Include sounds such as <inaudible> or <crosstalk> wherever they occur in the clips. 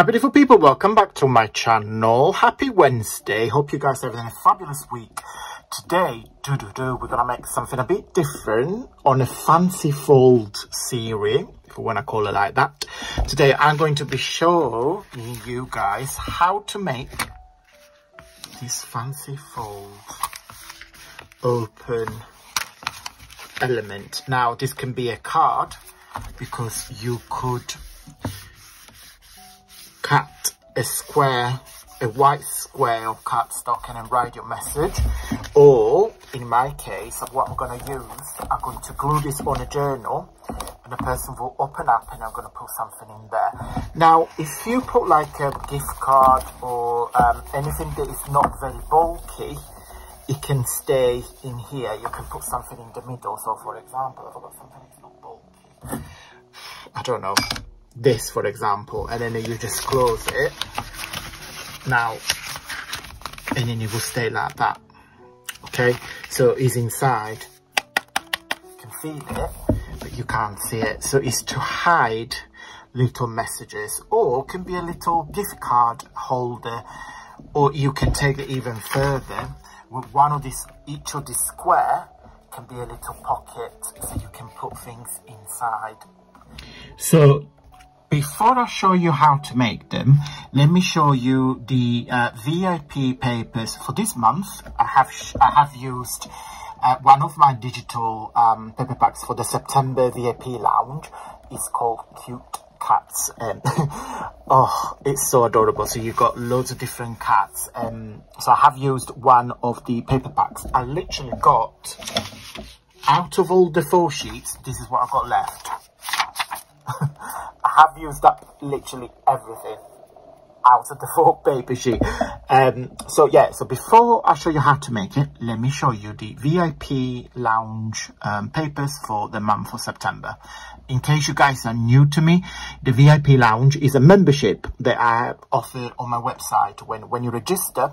Ciao beautiful people, welcome back to my channel. Happy Wednesday, hope you guys are having a fabulous week. Today, do do do, we're gonna make something a bit different on a fancy fold series, if we wanna call it like that. Today I'm going to be showing you guys how to make this fancy fold open element. Now this can be a card because you could cut a square, a white square of cardstock and then write your message. Or in my case, of what I'm going to use, I'm going to glue this on a journal and the person will open up and I'm going to put something in there. Now, if you put like a gift card or um, anything that is not very bulky, it can stay in here. You can put something in the middle. So for example, I've got something that's not bulky, I don't know, this for example, and then you just close it. Now, and then it will stay like that. Okay, so it's inside. You can feel it, but you can't see it. So it's to hide little messages or can be a little gift card holder or you can take it even further with one of these each of the square can be a little pocket so you can put things inside so before I show you how to make them, let me show you the uh, VIP papers for this month. I have I have used uh, one of my digital um, paper packs for the September VIP lounge. It's called Cute Cats. <laughs> Oh, it's so adorable. So you've got loads of different cats. Um, so I have used one of the paper packs. I literally got, out of all the four sheets, this is what I've got left. <laughs> I have used up literally everything out of the <laughs> full paper sheet. Um, so yeah, so before I show you how to make it, let me show you the VIP lounge um, papers for the month of September. In case you guys are new to me, the VIP lounge is a membership that I offer on my website. When, when you register,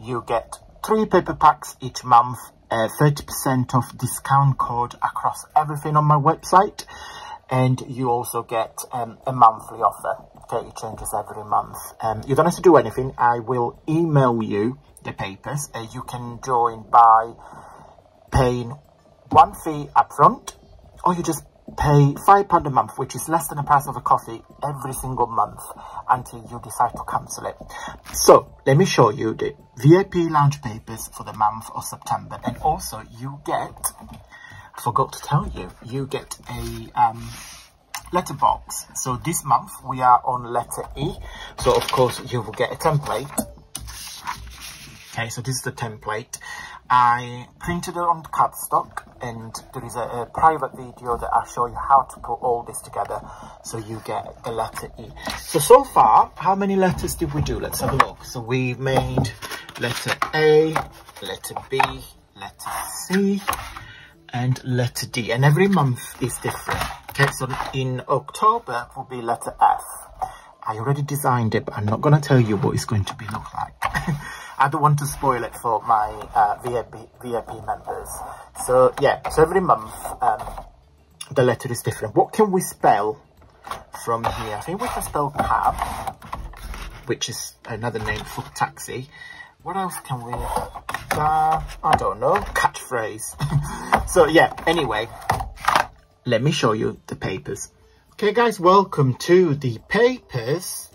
you get three paper packs each month, 30% off discount code across everything on my website and you also get um, a monthly offer. Okay, it changes every month. Um, you don't have to do anything. I will email you the papers. Uh, you can join by paying one fee up front, or you just pay £5 a month, which is less than the price of a coffee every single month until you decide to cancel it. So let me show you the VIP lounge papers for the month of September. And also you get forgot to tell you, you get a um, letterbox. So this month we are on letter E. So of course you will get a template. Okay, so this is the template. I printed it on cardstock and there is a, a, private video that I'll show you how to put all this together so you get the letter E. So, so far, how many letters did we do? Let's have a look. So we made letter A, letter B, letter C, and letter D. And every month is different. Okay, so in October will be letter F. I already designed it, but I'm not going to tell you what it's going to be look like. <laughs> I don't want to spoil it for my uh, VIP, VIP members. So yeah, so every month um, the letter is different. What can we spell from here? I think we can spell cab, which is another name for taxi. What else can we, uh, I don't know, catchphrase. <laughs> so yeah, anyway, let me show you the papers. Okay guys, welcome to the papers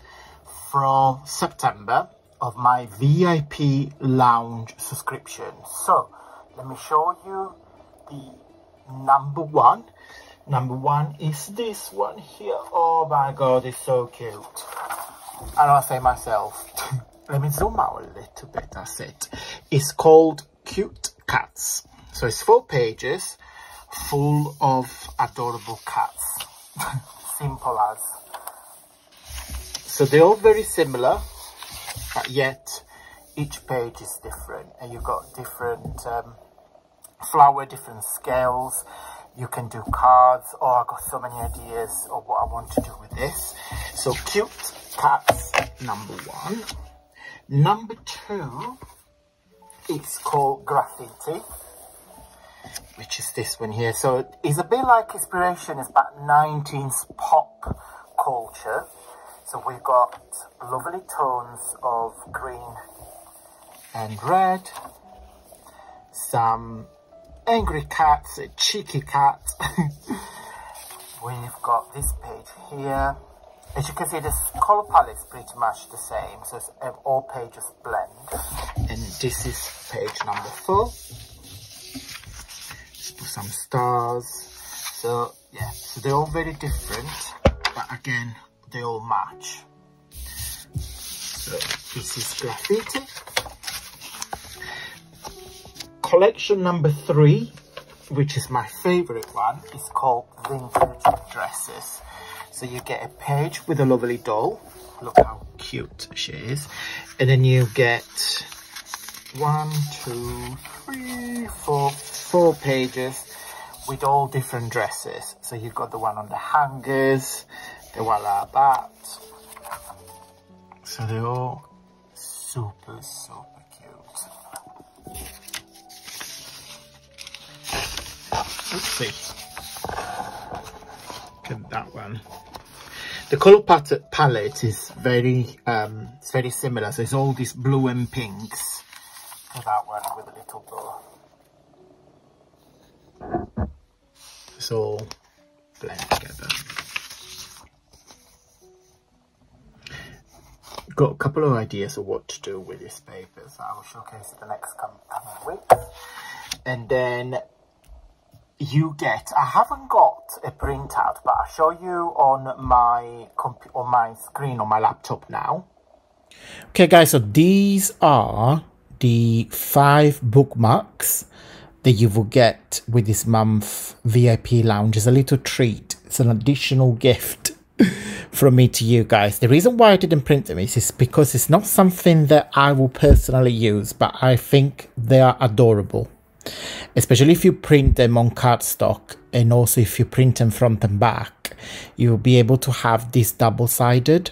from September of my VIP lounge subscription. So let me show you the number one. Number one is this one here. Oh my god, it's so cute. I don't say myself. <laughs> let me zoom out a little bit, that's it. It's called Cute Cats. So it's four pages full of adorable cats. <laughs> Simple as. So they're all very similar but yet each page is different and you've got different um, flower, different scales. You can do cards. Oh, I've got so many ideas of what I want to do with this. So cute cats, number one. Number two, it's called graffiti, which is this one here. So it's a bit like inspiration. It's about 19th pop culture. So we've got lovely tones of green and red, some angry cats, a cheeky cat. <laughs> we've got this page here. As you can see, the color palette is pretty much the same, so uh, all pages blend. And this is page number four. Let's put some stars. So yeah, so they're all very different, but again, they all match. So this is graffiti. Collection number three, which is my favorite one, is called Vintage Dresses. So you get a page with a lovely doll. Look how cute she is. And then you get one, two, three, four, four pages with all different dresses. So you've got the one on the hangers, the one like that. So they're all super, super cute. Let's see. Look at that one. The color palette is very, um, it's very similar. So it's all these blue and pinks. To that one with a little bow. It's all blend together. Got a couple of ideas of what to do with this paper, so I will showcase it the next coming week. And then you get, I haven't got a printout, but I'll show you on my on my screen on my laptop now. Okay guys, so these are the five bookmarks that you will get with this month VIP lounge is a little treat. It's an additional gift <laughs> from me to you guys. The reason why I didn't print them is, is because it's not something that I will personally use, but I think they are adorable. Especially if you print them on cardstock and also if you print them front and back, you'll be able to have this double-sided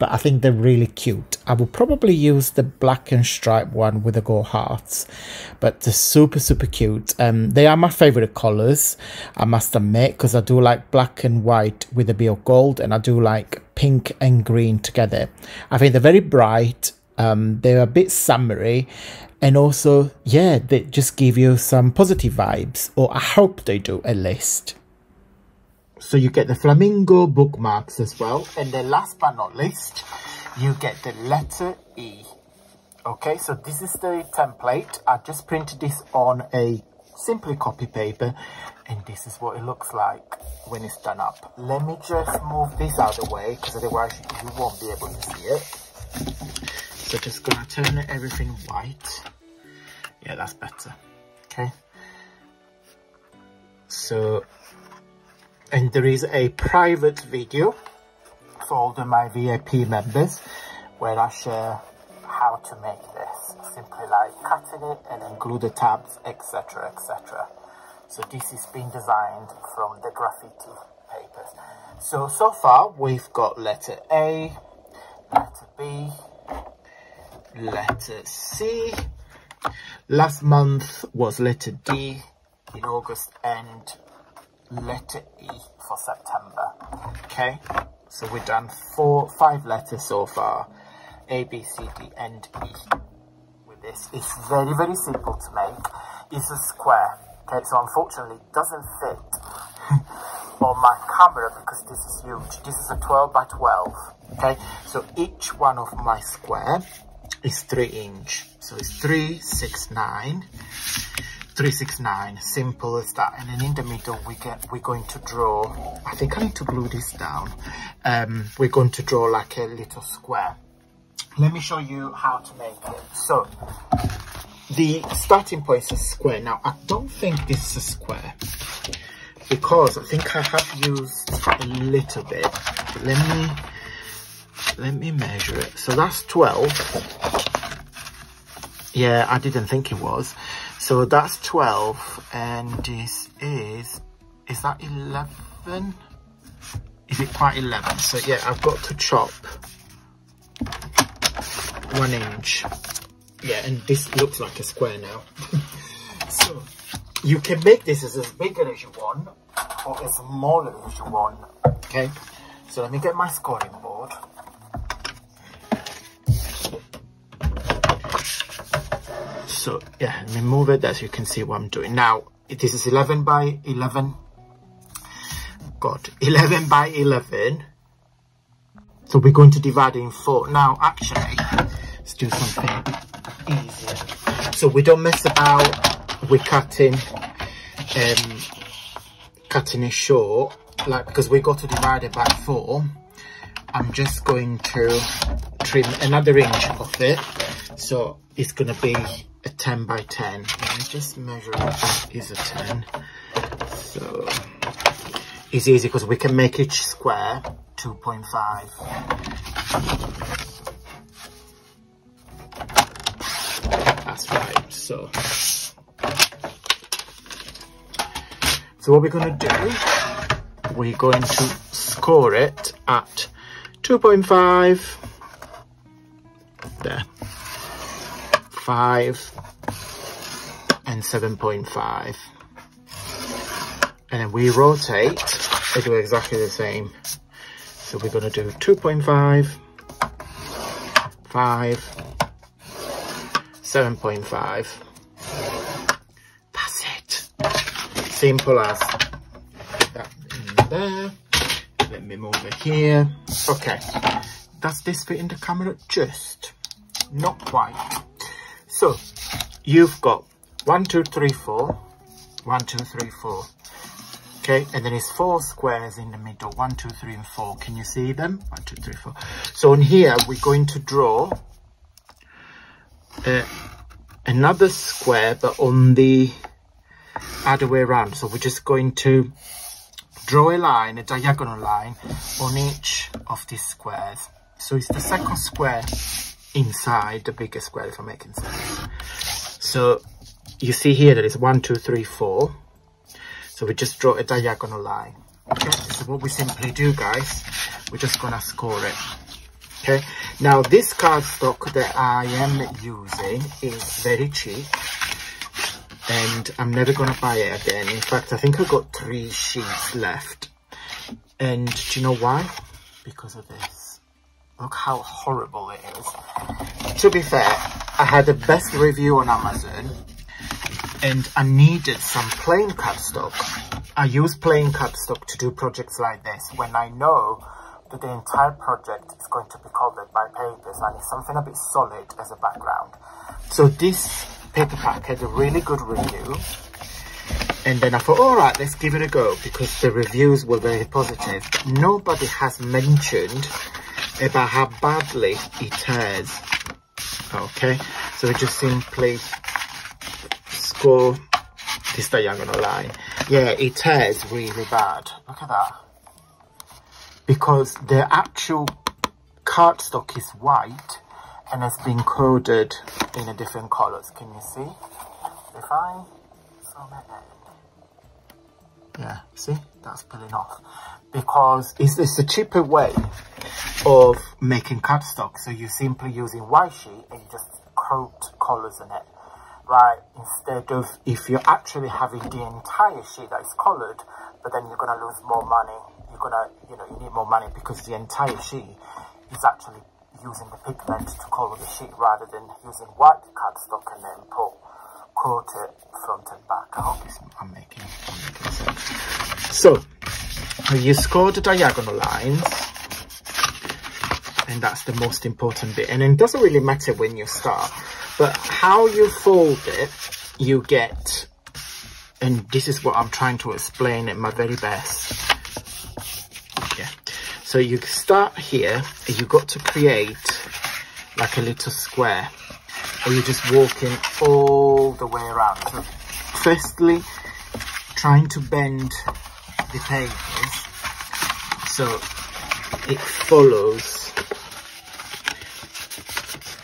but I think they're really cute. I will probably use the black and stripe one with the gold hearts, but they're super, super cute. Um, they are my favorite colors, I must admit, because I do like black and white with a bit of gold, and I do like pink and green together. I think they're very bright, um, they're a bit summery and also, yeah, they just give you some positive vibes, or I hope they do at least. So you get the flamingo bookmarks as well. And then last but not least, you get the letter E. Okay, so this is the template. I just printed this on a simply copy paper and this is what it looks like when it's done up. Let me just move this out of the way because otherwise you won't be able to see it. So just gonna turn everything white. Yeah, that's better. Okay. So and there is a private video for all the my VIP members where I share how to make this simply like cutting it and then glue the tabs etc etc so this is being designed from the graffiti papers so so far we've got letter A letter B letter C last month was letter D in August and letter E for September. Okay, so we've done four, five letters so far. A, B, C, D, and E with this. It's very, very simple to make. It's a square. Okay, so unfortunately it doesn't fit <laughs> on my camera because this is huge. This is a 12 by 12. Okay, so each one of my square is 3 inch. So it's 3, 6, 9. 369 simple as that. And then in the middle we get we're going to draw i think i need to glue this down. Um, we're going to draw like a little square. Let me show you how to make it. So the starting point is a square. Now i don't think this is a square because i think i have used a little bit. Let me let me measure it. So that's 12 yeah i didn't think it was so that's 12 and this is, is that 11? Is it quite 11? So yeah, I've got to chop one inch. Yeah, and this looks like a square now. <laughs> so you can make this as, as bigger as you want or as smaller as you want. Okay, so let me get my scoring board. So yeah let me move it. As you can see what i'm doing. Now this is 11 by 11 god <laughs> 11 by 11 so we're going to divide it in four. Now actually let's do something easier. So we don't mess about with cutting um cutting it short like because we got to divide it by four. I'm just going to trim another inch of it. So it's gonna be a 10 by 10 let me just measure it. Is a 10 so it's easy because we can make each square 2.5 that's right so. So what we're going to do we're going to score it at 2.5 and 7.5 and then we rotate they do exactly the same. So we're going to do 2.5 5 7.5 that's it. Simple as that in there. Let me move it here. Okay. Does this fit in the camera? Just not quite so you've got one two three four. One two three four. Okay and then it's four squares in the middle. One two three and four. Can you see them? One two three four. So in here we're going to draw uh, another square but on the other way around. So we're just going to draw a line a diagonal line on each of these squares. So it's the second square inside the bigger square if I'm making sense. So you see here that it's one two three four. So we just draw a diagonal line. Okay? So what we simply do guys we're just gonna score it. Okay? Now this cardstock that i am using is very cheap and i'm never gonna buy it again. In fact i think i've got three sheets left. And do you know why? Because of this look how horrible it is to be fair i had the best review on amazon and i needed some plain cardstock i use plain cardstock to do projects like this when i know that the entire project is going to be covered by papers and it's something a bit solid as a background. So this paper pack had a really good review and then I thought, all right, let's give it a go because the reviews were very positive. Nobody has mentioned about how badly it tears. Okay, so we just simply score this diagonal line. Yeah, it tears really bad. Look at that because the actual cardstock is white and has been coded in a different colors. Can you see? If I yeah, see, that's pulling off because it's, it's a cheaper way of making cardstock. So you're simply using white sheet and you just coat colors in it. Right, instead of if you're actually having the entire sheet that is colored, but then you're gonna lose more money You're gonna, you know, you need more money because the entire sheet is actually using the pigment to color the sheet rather than using white cardstock and then put coat it front and back. I hope I'm making, I'm making sense. So you score the diagonal lines and that's the most important bit and it doesn't really matter when you start but how you fold it you get and this is what I'm trying to explain at my very best yeah so you start here you've got to create like a little square or you're just walking all the way around. So firstly, trying to bend the pages so it follows.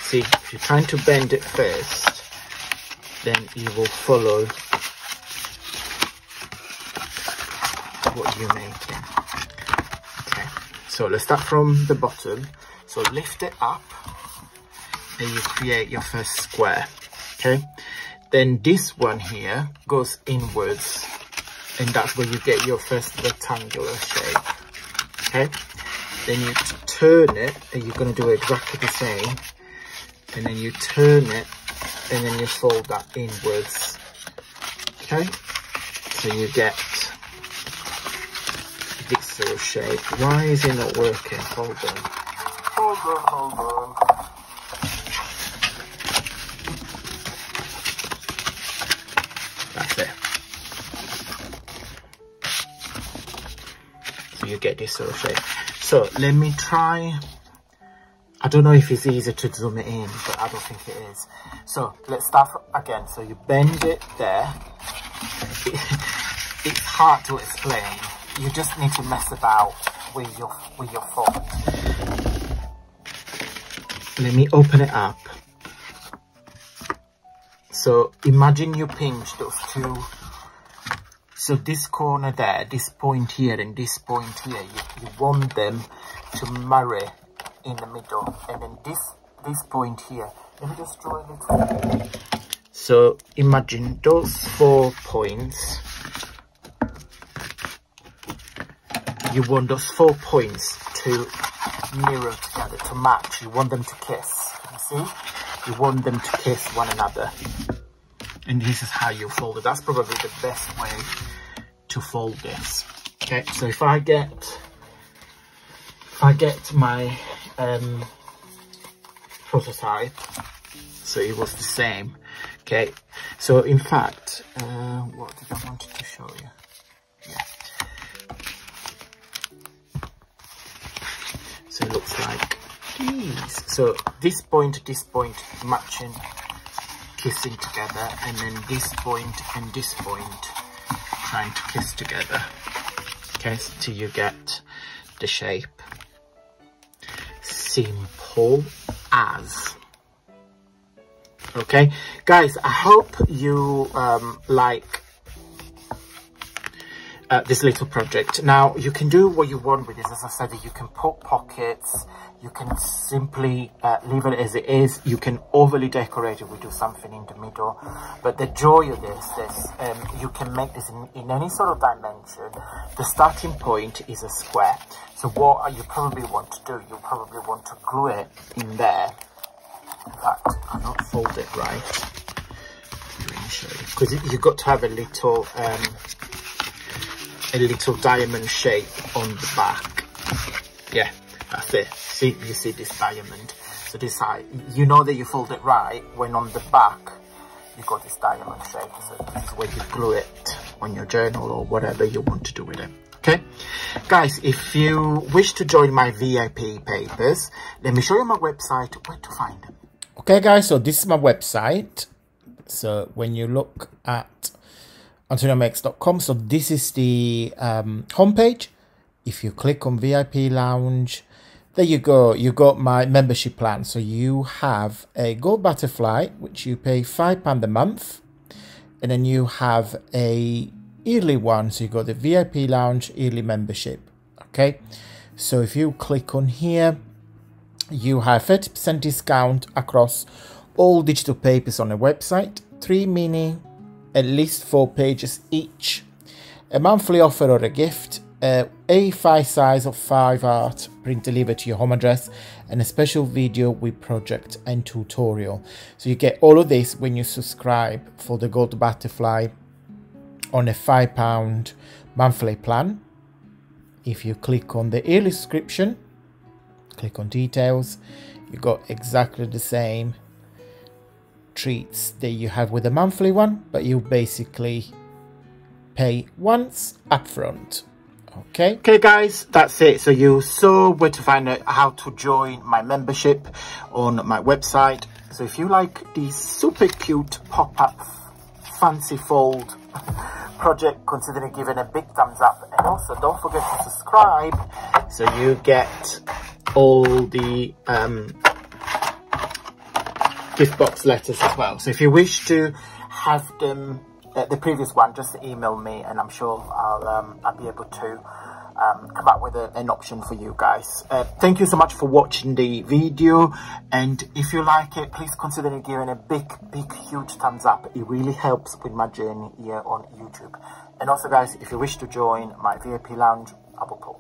See, if you're trying to bend it first, then you will follow what you're making. Okay, so let's start from the bottom. So lift it up and you create your first square, okay? Then this one here goes inwards and that's where you get your first rectangular shape, okay? Then you turn it and you're gonna do exactly the same and then you turn it and then you fold that inwards. Okay, so you get this sort of shape. Why is it not working? Hold on. Hold on, hold on. That's it. So you get this sort of shape. So let me try I don't know if it's easier to zoom it in, but I don't think it is. So let's start again. So you bend it there. <laughs> it's hard to explain. You just need to mess about with your with your foot. Let me open it up. So imagine you pinch those two. So this corner there, this point here and this point here, you, you want them to marry in the middle. And then this this point here. Let me just draw a little. So imagine those four points. You want those four points to mirror together to match. You want them to kiss. You see? You want them to kiss one another and this is how you fold it. That's probably the best way to fold this. Okay so if i get if i get my um, prototype so it was the same. Okay so in fact uh, what did I want to show you? Yeah. So it looks like these. So this point this point matching kissing together and then this point and this point trying to kiss together. Okay so you get the shape simple as. Okay? Guys i hope you um, like uh, this little project. Now you can do what you want with this. As i said you can put pockets you can simply uh, leave it as it is. You can overly decorate it. We do something in the middle. But the joy of this is um, you can make this in, in any sort of dimension. The starting point is a square. So what you probably want to do, you probably want to glue it in there. In fact, I'll not fold it right. Because you've got to have a little, um, a little diamond shape on the back. Yeah, that's it. See, you see this diamond. So this side, you know that you fold it right when on the back you got this diamond shape. So this is where you glue it on your journal or whatever you want to do with it okay guys if you wish to join my vip papers let me show you my website where to find them okay guys so this is my website so when you look at antoniomakes.com so this is the um, homepage if you click on vip lounge there you go you got my membership plan so you have a gold butterfly which you pay five pound a month and then you have a yearly one. So you got the VIP Lounge yearly membership. Okay. So if you click on here, you have 30% discount across all digital papers on the website, three mini, at least four pages each, a monthly offer or a gift, uh, a A5 size of 5 art print delivered to your home address, and a special video with project and tutorial. So you get all of this when you subscribe for the Gold Butterfly on a £5 monthly plan. If you click on the yearly subscription, click on details, you got exactly the same treats that you have with a monthly one, but you basically pay once upfront. Okay. Okay, guys, that's it. So you saw where to find out how to join my membership on my website. So if you like these super cute pop-up fancy fold <laughs> project, consider giving a big thumbs up. And also, don't forget to subscribe so you get all the um, gift box letters as well. So if you wish to have them, uh, the previous one, just email me and I'm sure I'll, um, I'll be able to um, come up with a, an option for you guys. Uh, thank you so much for watching the video and if you like it please consider giving a big big huge thumbs up. It really helps with my journey here on YouTube. And also guys if you wish to join my VIP lounge I will put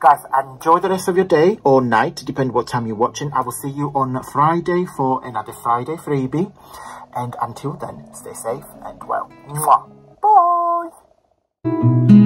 guys, enjoy the rest of your day or night, depending what time you're watching. I will see you on Friday for another Friday freebie. And until then, stay safe and well. Mwah. Bye.